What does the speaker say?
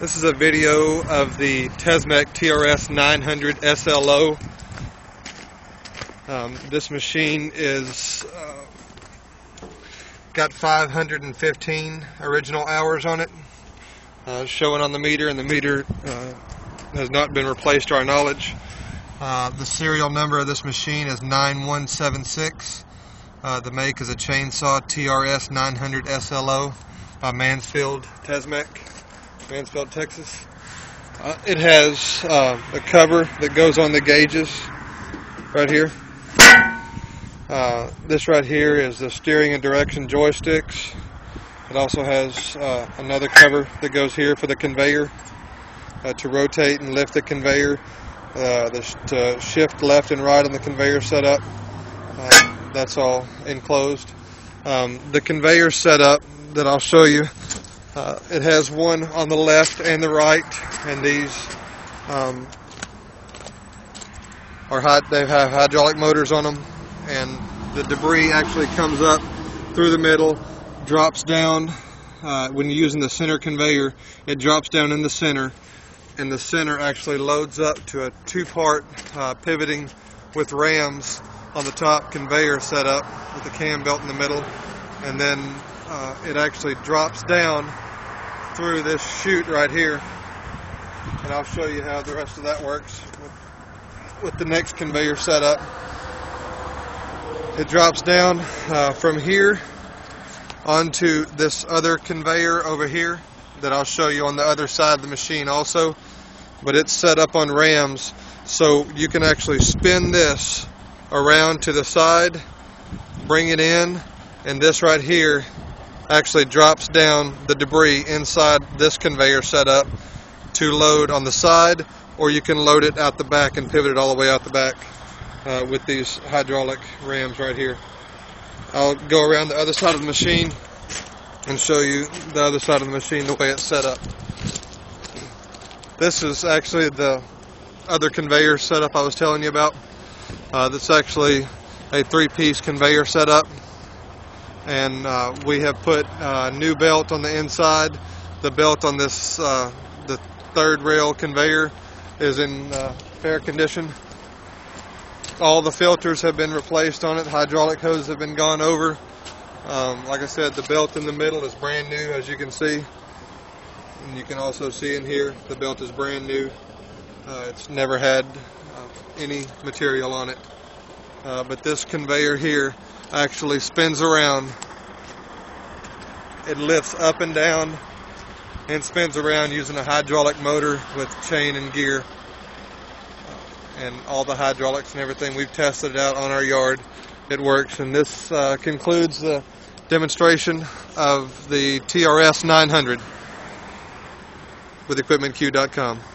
This is a video of the Tesmec TRS 900 SLO. Um, this machine is uh, got 515 original hours on it, uh, showing on the meter, and the meter uh, has not been replaced to our knowledge. Uh, the serial number of this machine is 9176. Uh, the make is a chainsaw TRS 900 SLO by Mansfield Tesmec. Mansfield, Texas. Uh, it has uh, a cover that goes on the gauges right here. Uh, this right here is the steering and direction joysticks. It also has uh, another cover that goes here for the conveyor uh, to rotate and lift the conveyor. Uh, the shift left and right on the conveyor setup. that's all enclosed. Um, the conveyor setup that I'll show you uh, it has one on the left and the right, and these um, are hot. They have hydraulic motors on them, and the debris actually comes up through the middle, drops down. Uh, when you're using the center conveyor, it drops down in the center, and the center actually loads up to a two-part uh, pivoting with rams on the top conveyor setup with the cam belt in the middle, and then uh, it actually drops down through this chute right here and I'll show you how the rest of that works with, with the next conveyor setup. It drops down uh, from here onto this other conveyor over here that I'll show you on the other side of the machine also but it's set up on rams so you can actually spin this around to the side bring it in and this right here actually drops down the debris inside this conveyor setup to load on the side or you can load it out the back and pivot it all the way out the back uh, with these hydraulic rams right here. I'll go around the other side of the machine and show you the other side of the machine the way it's set up. This is actually the other conveyor setup I was telling you about. Uh, that's actually a three-piece conveyor setup and uh, we have put a new belt on the inside. The belt on this, uh, the third rail conveyor is in uh, fair condition. All the filters have been replaced on it. Hydraulic hoses have been gone over. Um, like I said, the belt in the middle is brand new, as you can see. And you can also see in here, the belt is brand new. Uh, it's never had uh, any material on it. Uh, but this conveyor here actually spins around. It lifts up and down and spins around using a hydraulic motor with chain and gear. Uh, and all the hydraulics and everything, we've tested it out on our yard. It works. And this uh, concludes the demonstration of the TRS 900 with equipmentq.com.